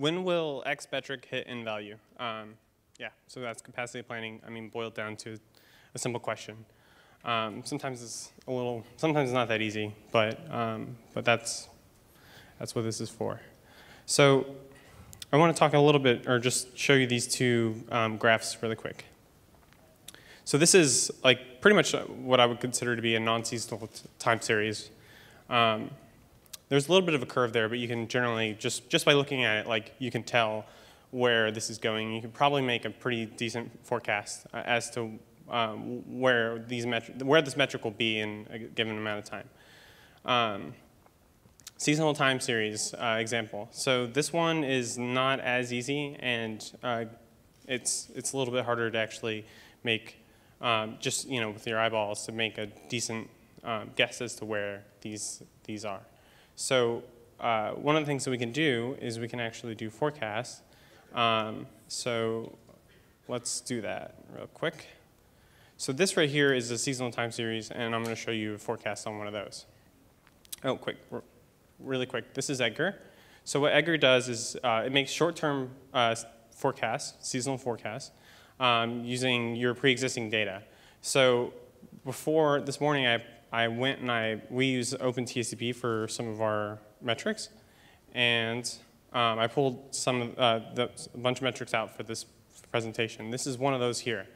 when will X metric hit in value? Um, yeah, so that's capacity planning. I mean, boiled down to a simple question. Um, sometimes it's a little, sometimes it's not that easy, but, um, but that's, that's what this is for. So I want to talk a little bit, or just show you these two um, graphs really quick. So this is like pretty much what I would consider to be a non-seasonal time series. There's a little bit of a curve there, but you can generally, just, just by looking at it, like you can tell where this is going. You can probably make a pretty decent forecast uh, as to um, where, these where this metric will be in a given amount of time. Um, seasonal time series uh, example. So this one is not as easy, and uh, it's, it's a little bit harder to actually make um, just you know with your eyeballs to make a decent um, guess as to where these these are. So uh, one of the things that we can do is we can actually do forecasts. Um, so let's do that real quick. So this right here is a seasonal time series, and I'm going to show you a forecast on one of those. Oh, quick, really quick. This is Edgar. So what Edgar does is uh, it makes short-term uh, forecasts, seasonal forecasts, um, using your pre-existing data. So before this morning, I, I went and I, we use OpenTSDB for some of our metrics. And um, I pulled some, uh, the, a bunch of metrics out for this presentation. This is one of those here.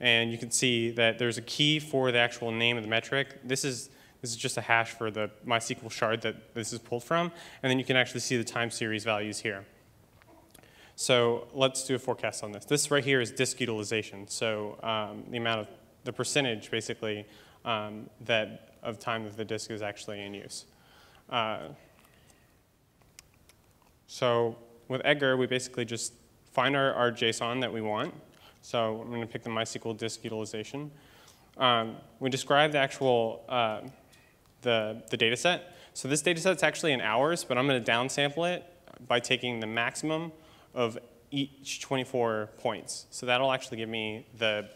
And you can see that there's a key for the actual name of the metric. This is, this is just a hash for the MySQL shard that this is pulled from. And then you can actually see the time series values here. So let's do a forecast on this. This right here is disk utilization. So um, the amount of, the percentage basically um, that of time that the disk is actually in use. Uh, so with Edgar, we basically just find our, our JSON that we want. So I'm going to pick the MySQL disk utilization. Um, we describe the actual uh, the, the data set. So this data set is actually in hours, but I'm going to downsample it by taking the maximum of each 24 points. So that'll actually give me the,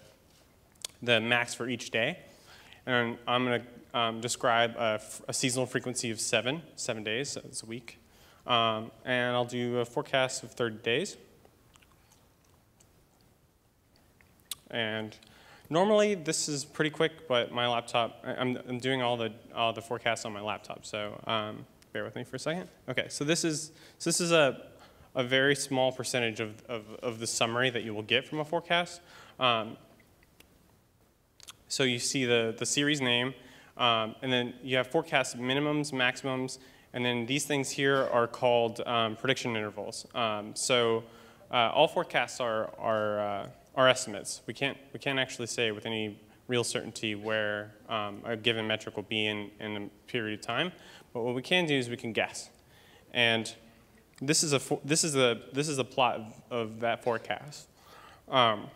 the max for each day. And I'm going to um, describe a, a, seasonal frequency of seven, seven days, so it's a week. Um, and I'll do a forecast of 30 days. And normally this is pretty quick, but my laptop, I'm, I'm doing all the, all the forecasts on my laptop, so um, bear with me for a second. Okay, so this is, so this is a, a very small percentage of, of, of the summary that you will get from a forecast. Um, so you see the, the series name, um, and then you have forecast minimums, maximums, and then these things here are called um, prediction intervals. Um, so uh, all forecasts are, are, uh, are estimates. We can't, we can't actually say with any real certainty where um, a given metric will be in, in a period of time, but what we can do is we can guess. And this is a this is a this is a plot of that forecast. Um,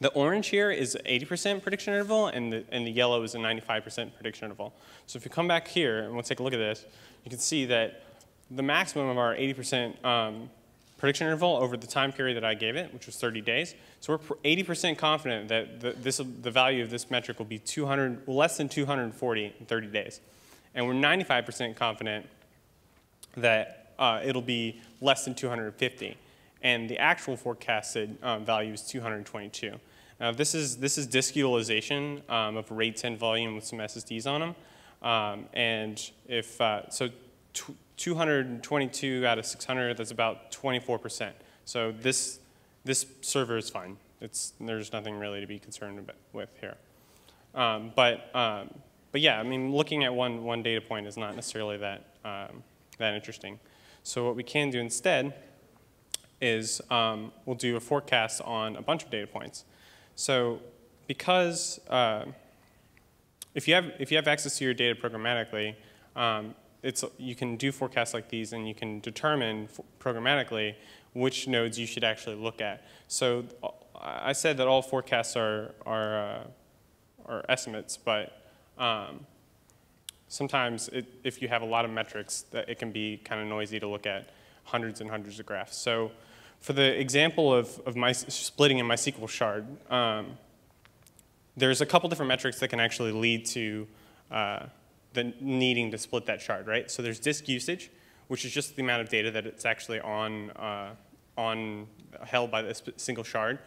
the orange here is 80% prediction interval, and the, and the yellow is a 95% prediction interval. So if you come back here, and we'll take a look at this, you can see that the maximum of our 80% um, prediction interval over the time period that I gave it, which was 30 days. So we're 80% confident that the, this, the value of this metric will be 200, less than 240 in 30 days. And we're 95% confident that uh, it'll be less than 250. And the actual forecasted um, value is 222. Now this is, this is disk utilization um, of RAID 10 volume with some SSDs on them. Um, and if, uh, so 222 out of 600, that's about 24%. So this, this server is fine. It's, there's nothing really to be concerned with here. Um, but, um, but yeah, I mean, looking at one, one data point is not necessarily that, um, that interesting. So what we can do instead is um, we'll do a forecast on a bunch of data points. So because uh, if, you have, if you have access to your data programmatically, um, it's, you can do forecasts like these and you can determine programmatically which nodes you should actually look at. So I said that all forecasts are, are, uh, are estimates, but um, sometimes it, if you have a lot of metrics, that it can be kind of noisy to look at hundreds and hundreds of graphs. So for the example of, of my splitting in MySQL shard, um, there's a couple different metrics that can actually lead to uh, the needing to split that shard, right? So there's disk usage, which is just the amount of data that it's actually on, uh, on held by this single shard.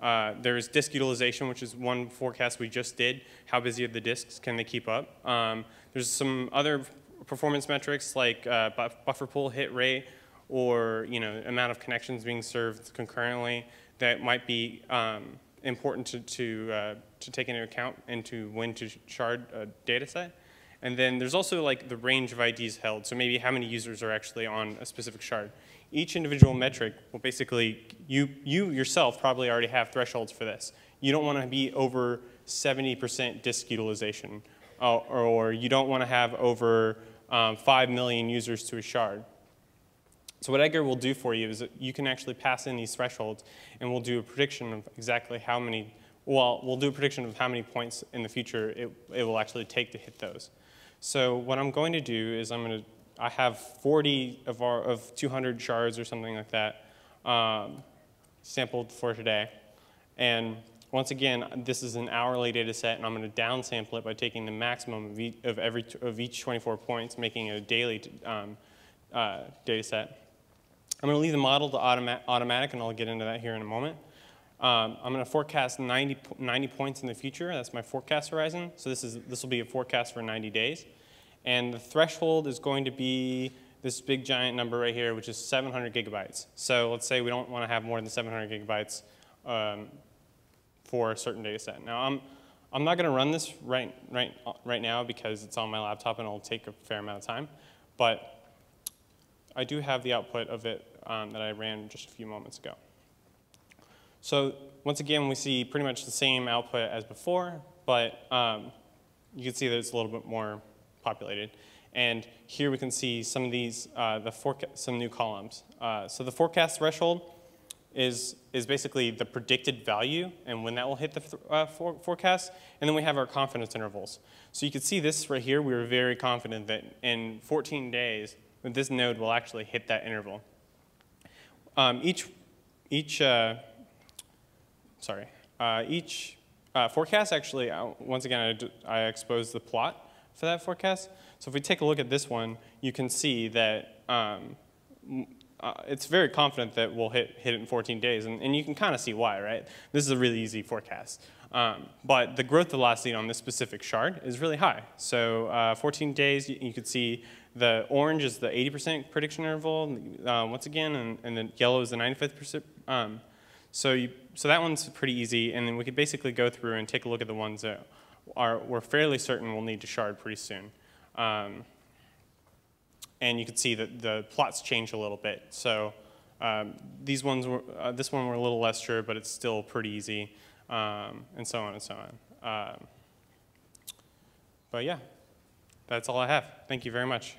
Uh, there's disk utilization, which is one forecast we just did. How busy are the disks? Can they keep up? Um, there's some other performance metrics like uh, buffer pool hit rate or you know amount of connections being served concurrently that might be um, important to, to, uh, to take into account and to when to shard a data set. And then there's also like the range of IDs held, so maybe how many users are actually on a specific shard. Each individual metric will basically, you, you yourself probably already have thresholds for this. You don't want to be over 70% disk utilization, uh, or you don't want to have over um, 5 million users to a shard. So what Edgar will do for you is you can actually pass in these thresholds and we'll do a prediction of exactly how many, well, we'll do a prediction of how many points in the future it, it will actually take to hit those. So what I'm going to do is I'm going to, I have 40 of, our, of 200 shards or something like that um, sampled for today. And once again, this is an hourly data set, and I'm going to downsample it by taking the maximum of each, of every, of each 24 points, making it a daily um, uh, data set. I'm going to leave the model to automa automatic, and I'll get into that here in a moment. Um, I'm going to forecast 90, 90 points in the future. That's my forecast horizon. So this, is, this will be a forecast for 90 days. And the threshold is going to be this big giant number right here, which is 700 gigabytes. So let's say we don't want to have more than 700 gigabytes um, for a certain data set. Now, I'm, I'm not going to run this right, right, right now because it's on my laptop and it'll take a fair amount of time. But I do have the output of it um, that I ran just a few moments ago. So once again, we see pretty much the same output as before, but um, you can see that it's a little bit more populated. And here we can see some of these, uh, the some new columns. Uh, so the forecast threshold is, is basically the predicted value and when that will hit the th uh, for forecast. And then we have our confidence intervals. So you can see this right here, we were very confident that in 14 days, this node will actually hit that interval. Um, each, each, uh, sorry, uh, each uh, forecast actually, uh, once again, I, I exposed the plot for that forecast. So if we take a look at this one, you can see that um, uh, it's very confident that we'll hit, hit it in 14 days, and, and you can kind of see why, right? This is a really easy forecast. Um, but the growth velocity on this specific shard is really high. So uh, 14 days, you, you could see the orange is the 80% prediction interval, uh, once again, and, and the yellow is the 95%. Um, so, you, so that one's pretty easy, and then we could basically go through and take a look at the ones that are, we're fairly certain we'll need to shard pretty soon. Um, and you can see that the plots change a little bit. So um, these ones were, uh, this one we're a little less sure, but it's still pretty easy, um, and so on and so on. Um, but yeah, that's all I have. Thank you very much.